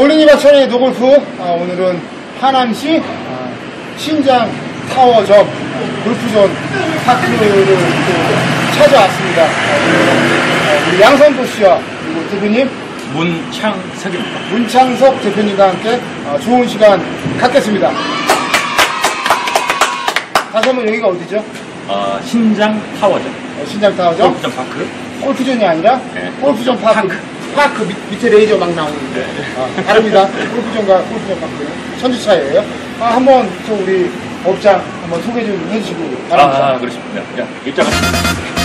볼링이 박찬의 노골프 아, 오늘은 하남시 아, 신장 타워점 골프존 파크를 또 찾아왔습니다. 아, 우리 양선도 씨와 그리고 대표님 문창석입니다. 문창석 대표님과 함께 아, 좋은 시간 갖겠습니다. 다시 한번 여기가 어디죠? 어, 신장 타워점. 어, 신장 타워점 골프존 파크. 골프존이 아니라 네. 골프존 파크. 파크 밑, 밑에 레이저 막 나오는데 아, 다릅니다. 골프존과 골프존 파크는 천지 차이예요. 아, 한번 저 우리 업장 한번 소개 좀 해주시고 바랍니다. 아, 그렇습니다. 자, 입장하십니다.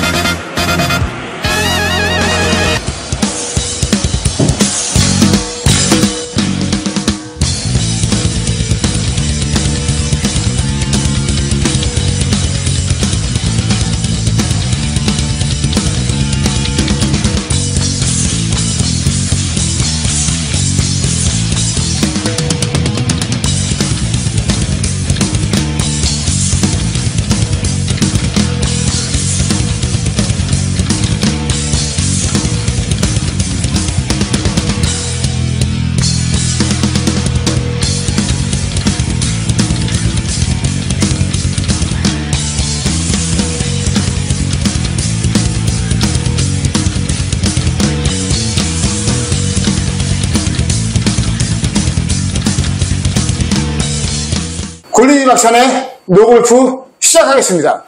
골린이 박찬의 노골프 시작하겠습니다.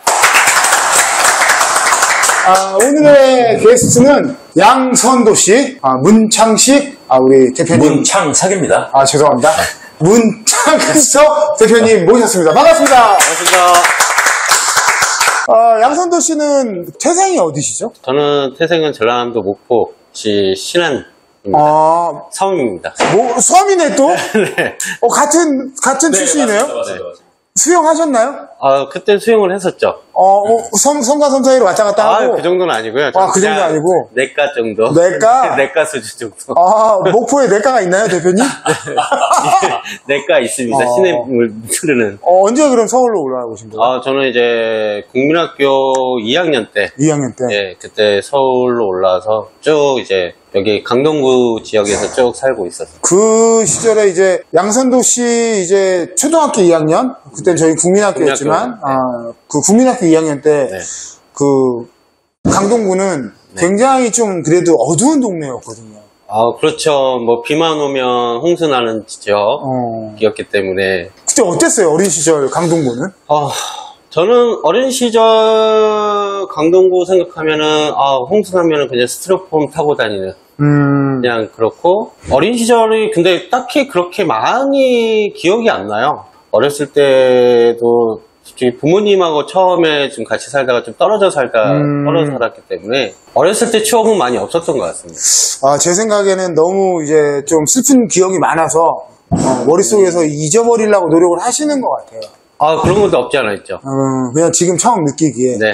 아, 오늘의 게스트는 양선도 씨, 아, 문창식, 아, 우리 대표님. 문창석입니다. 아, 죄송합니다. 문창석 대표님 모셨습니다. 반갑습니다. 반갑습니다. 아, 양선도 씨는 태생이 어디시죠? 저는 태생은 전라남도 목포시 신안입니다. 아, 서음입니다. 뭐, 수험이네 또? 네. 어, 같은, 같은 출신이네요? 수영하셨나요? 아, 그때 수영을 했었죠. 어, 어, 섬, 섬과 섬 사이로 왔다 갔다 아, 하고. 그 정도는 아니고요. 아, 그 정도 아니고? 내과 정도. 내과? 내과 수준 정도. 아, 목포에 내과가 있나요, 대표님? 내과 있습니다. 어. 신의 흐르는. 어, 언제 그럼 서울로 올라오신 거예요? 아, 저는 이제 국민학교 2학년 때, 2학년 때. 예, 그때 서울로 올라와서 쭉 이제 여기 강동구 지역에서 쭉 살고 있었어요. 그 시절에 이제 양선도 씨 이제 초등학교 2학년? 그때 저희 국민학교였지만, 국민학교, 아, 그 국민학교 2학년 때, 네. 그, 강동구는 굉장히 좀 그래도 어두운 동네였거든요. 아, 그렇죠. 뭐 비만 오면 홍수 나는 어. 지역이었기 때문에 그때 어땠어요, 어린 시절 강동구는? 아, 저는 어린 시절 강동구 생각하면은 아, 홍수 나면은 그냥 스티로폼 타고 다니는 음, 그냥 그렇고 어린 시절이 근데 딱히 그렇게 많이 기억이 안 나요. 어렸을 때도 솔직히 부모님하고 처음에 좀 같이 살다가 좀 떨어져 살다 음. 떨어져 살았기 때문에 어렸을 때 추억은 많이 없었던 것 같습니다. 아, 제 생각에는 너무 이제 좀 슬픈 기억이 많아서, 어, 머릿속에서 잊어버리려고 노력을 하시는 것 같아요. 아 그런 것도 없지 않아 있죠. 어, 그냥 지금 처음 느끼기에. 네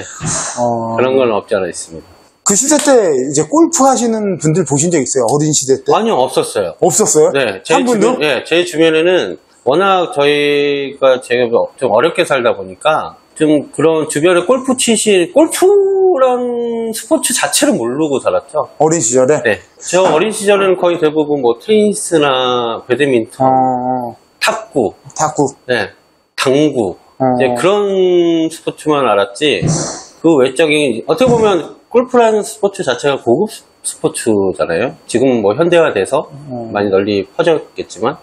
어, 그런 건 없지 않아 있습니다. 그 시대 때 이제 골프 하시는 분들 보신 적 있어요? 어린 시대 때? 아니요 없었어요. 없었어요? 네, 제 한 분도? 주변, 예, 제 주변에는 워낙 저희가 제가 좀 어렵게 살다 보니까 좀 그런 주변에 골프 치시 골프란 스포츠 자체를 모르고 살았죠. 어린 시절에? 네, 저 어린 시절에는 거의 대부분 뭐 테니스나 배드민턴, 어, 탁구, 탁구. 네, 당구 어. 이제 그런 스포츠만 알았지. 그 외적인 어떻게 보면 골프라는 스포츠 자체가 고급 스포츠잖아요. 지금 뭐 현대화돼서 어. 많이 널리 퍼졌겠지만,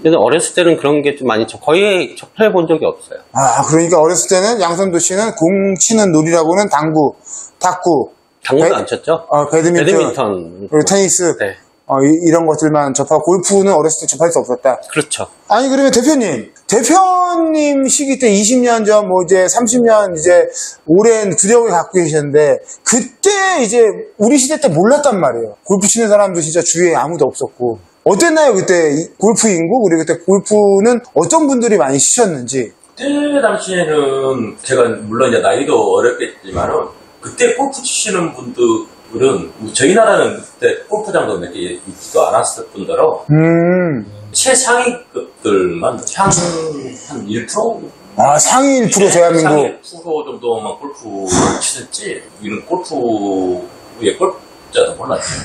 근데 어렸을 때는 그런 게 좀 많이 저- 거의 접해 본 적이 없어요. 아, 그러니까 어렸을 때는 양선도 씨는 공 치는 놀이라고는 당구, 탁구, 당구도 배- 안 쳤죠? 어, 배드민턴, 배드민턴. 그리고 테니스, 네, 어, 이, 런 것들만 접하고 골프는 어렸을 때 접할 수 없었다. 그렇죠. 아니 그러면 대표님, 대표님 시기 때 20년 전, 뭐 이제 30년 이제 오랜 구력을 갖고 계셨는데 그때 이제 우리 시대 때 몰랐단 말이에요. 골프 치는 사람도 진짜 주위에 아무도 없었고 어땠나요 그때 이 골프 인구 그리고 그때 골프는 어떤 분들이 많이 치셨는지. 그때 당시에는 제가 물론 이제 나이도 어렸겠지만은 그때 골프 치시는 분들 은 저희 나라는 그때 골프장도 몇 개 있지도 않았을 뿐더러 음, 최상위급들만 향한 1%? 아 상위 1% 대한민국. 상위 1% 정도만 골프를 치셨지 이런 골프의 골프자도 몰랐어요.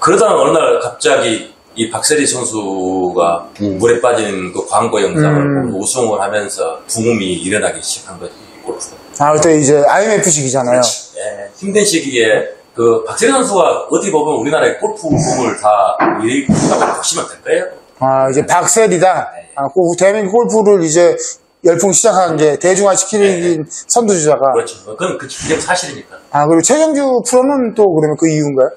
그러다가 어느 날 갑자기 이 박세리 선수가 물에 빠진 그 광고 영상을 음. 보고 우승을 하면서 붐이 일어나기 시작한 거지 골프. 아, 그때 이제 IMF 시기잖아요. 예, 힘든 시기에 그 박세리 선수가 어디 보면 우리나라의 골프 붐을 다 일으켰다고 보시면 될 거예요. 아, 이제 박셀이다. 아, 그 대한민국 골프를 이제 열풍 시작한 게 대중화 시키는 선두주자가. 그렇죠. 그건 그 기적 사실이니까. 아, 그리고 최경주 프로는 또 그러면 그 이유인가요?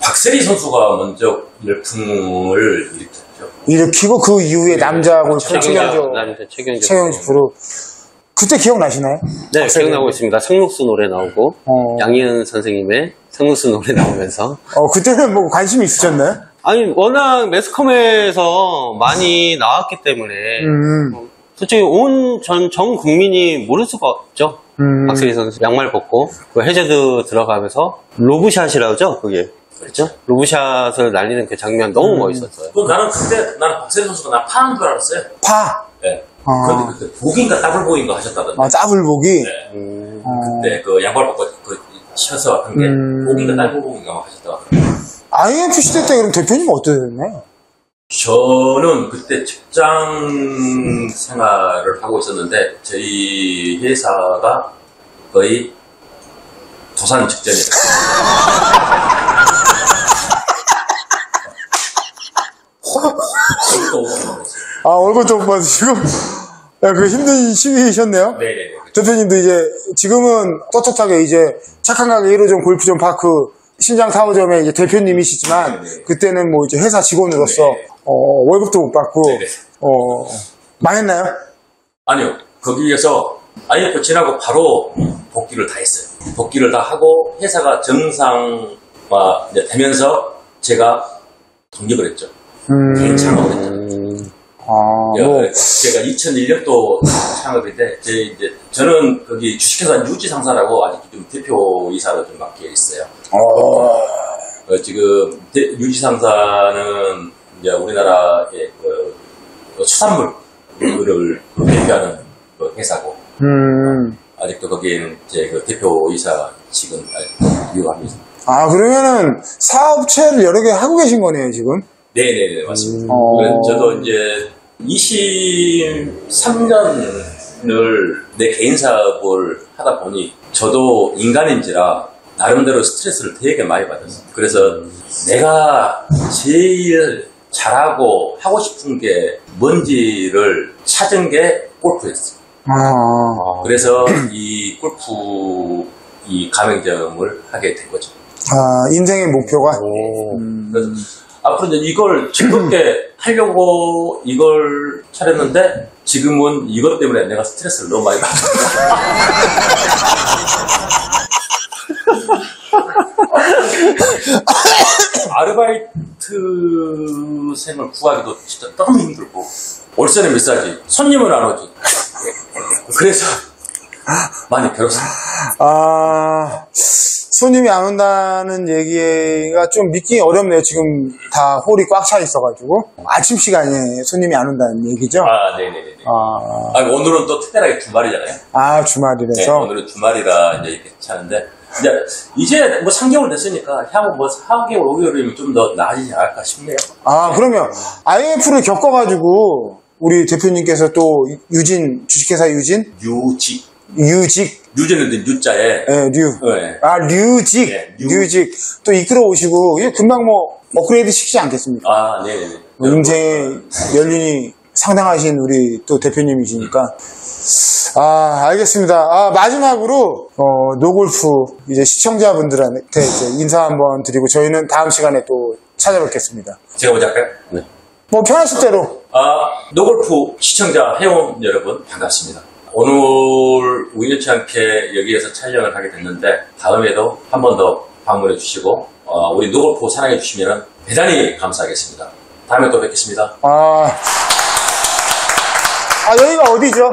박세리 선수가 먼저 열풍을 일으켰죠. 일으키고 그 이후에 남자 골프 최경주, 남자 최경주. 최경주 프로. 그때 기억나시나요? 네, 기억나고 있습니다. 상록수 노래 나오고, 어. 양희은 선생님의 상록수 노래 나오면서. 어, 그때는 뭐 관심이 있으셨나요? 아니, 워낙 매스컴에서 많이 나왔기 때문에, 음, 솔직히 온 전, 전 국민이 모를 수가 없죠. 음. 박세리 선수 양말 벗고, 그 해저드 들어가면서, lob shot이라고 하죠, 그게. 그렇죠? lob shot을 날리는 그 장면 너무 음. 멋있었어요. 그 나는 그때 나는 박세리 선수가 나 파는 줄 알았어요. 파. 예. 아. 그런데 그때 보긴가 더블 보긴가 하셨다던데. 아, 더블보기. 네. 음, 어. 그때 그 양발 벗고 그 쳐서 한게 음. 복인가 더블 복인가 막 하셨다가. IMF 시대 때 그럼 대표님 어떠셨나요? 저는 그때 직장 생활을 하고 있었는데 저희 회사가 거의 도산 직전이었어요. 아, 얼굴도 못 봐서 지금, 야, 그 힘든 시기이셨네요? 네네네. 대표님도 이제 지금은 떳떳하게 이제 착한 가게 1호점 골프점 파크 신장 타워점의 이제 대표님이시지만 네. 그때는 뭐 이제 회사 직원으로서 네. 어, 월급도 못 받고 네, 네. 어, 망했나요? 아니요. 거기에서 IF 지나고 바로 복귀를 다 했어요. 복귀를 다 하고 회사가 정상화 되면서 제가 독립을 했죠. 개인 창업을 했죠. 음, 아, 뭐 제가 2001년도 창업인데 제 이제 저는 거기 주식회사 유지 상사라고 아직 좀 대표 이사로 좀 맡겨 있어요. 어, 어, 지금 대- 유지 상사는 이제 우리나라의 그, 그 수산물을 그 대표하는 그 회사고 음. 아직도 거기에는 제 그 대표 이사 지금 유효합니다. 아, 그러면은 사업체를 여러 개 하고 계신 거네요, 지금? 네네네 맞습니다. 어. 그래서 저도 이제 23년을 내 개인 사업을 하다 보니 저도 인간인지라 나름대로 스트레스를 되게 많이 받았어요. 그래서 내가 제일 잘하고 하고 싶은 게 뭔지를 찾은 게 골프였어요. 아, 그래서 이 골프 이 가맹점을 하게 된 거죠. 아, 인생의 목표가? 오. 그래서 앞으로 이제 이걸 즐겁게 하려고 이걸 차렸는데 지금은 이것 때문에 내가 스트레스를 너무 많이 받았어. 아르바이트생을 구하기도 진짜 너무 힘들고 월세는 비싸지 손님은 안 오지 그래서 많이 괴롭습니다 아, 손님이 안 온다는 얘기가 좀 믿기 어렵네요. 지금 다 홀이 꽉 차 있어가지고. 아침 시간에 손님이 안 온다는 얘기죠? 아 네네네 아, 아, 오늘은 또 특별하게 주말이잖아요 아 네, 주말이라서. 오늘은 주말이라 이제 차는데 이제 이제 뭐 3개월 됐으니까 향후 뭐 4개월 5개월이면 좀 더 나아지지 않을까 싶네요. 아, 그러면 IMF를 겪어가지고 우리 대표님께서 또 유진, 주식회사 유진? 유직 유직, 유제는 유자에 예, 류. 네. 아, 류직, 네, 류. 류직. 또 이끌어 오시고, 이게 금방 뭐, 업그레이드 시키지 않겠습니까? 아 네네네. 인생의 연륜이 상당하신 우리 또 대표님이시니까. 아, 알겠습니다. 아, 마지막으로, 어, 노골프, 이제 시청자분들한테 이제 인사 한번 드리고, 저희는 다음 시간에 또 찾아뵙겠습니다. 제가 먼저 할까요? 네. 뭐, 편하실 대로. 아 노골프 시청자 회원 여러분 반갑습니다. 오늘 우연치 않게 여기에서 촬영을 하게 됐는데 다음에도 한 번 더 방문해 주시고 어, 우리 노골프 사랑해 주시면 대단히 감사하겠습니다. 다음에 또 뵙겠습니다. 아, 아, 여기가 어디죠?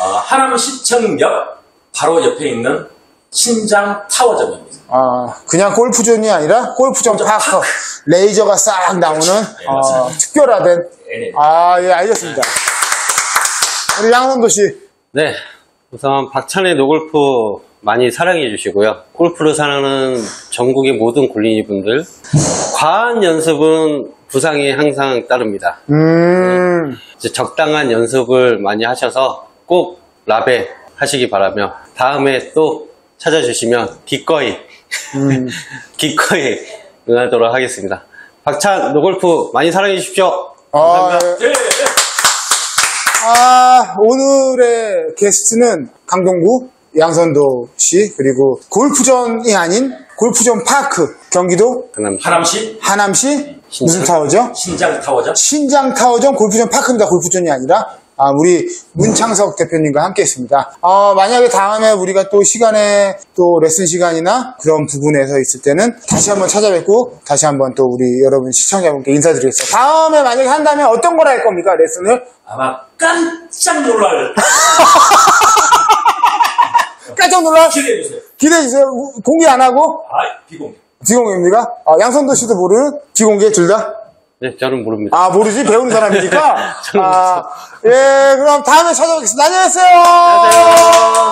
아, 하남 시청역 바로 옆에 있는 신장 타워점입니다. 아, 그냥 골프존이 아니라 골프존 파크. 레이저가 싹 나오는 어, 맞습니다. 특별화된. 네 네. 아, 예, 알겠습니다. 우리 양선도 씨. 네. 우선 박찬의 노골프 많이 사랑해 주시고요. 골프를 사랑하는 전국의 모든 골린이 분들. 과한 연습은 부상이 항상 따릅니다. 음, 이제 적당한 연습을 많이 하셔서 꼭 라베 하시기 바라며 다음에 또 찾아주시면 기꺼이 기꺼이 응하도록 하겠습니다. 박찬 노골프 많이 사랑해 주십시오. 아, 감사합니다. 예. 아, 오늘의 게스트는 강동구 양선도 씨, 그리고 골프존이 아닌 골프존 파크, 경기도 강남 하남시 하남시 무슨 신장? 타워죠? 신장 타워죠. 신장 타워전 골프전 파크입니다. 골프전이 아니라. 아, 우리 문창석 대표님과 함께 했습니다. 어, 만약에 다음에 우리가 또 시간에 또 레슨 시간이나 그런 부분에서 있을 때는 다시 한번 찾아뵙고 다시 한번 또 우리 여러분 시청자분께 인사드리겠습니다. 다음에 만약에 한다면 어떤 걸 할 겁니까? 레슨을? 아마 깜짝 놀랄 깜짝 기대해 주세요. 기대해주세요. 우- 공개 안 하고 아 비공개. 비공개입니까? 아, 양선도 씨도 모르는 비공개 둘 다? 네, 저는 모릅니다. 아, 모르지? 배운 사람이니까? 저는 아, 예, 그럼 다음에 찾아뵙겠습니다. 안녕하세요. 안녕하세요.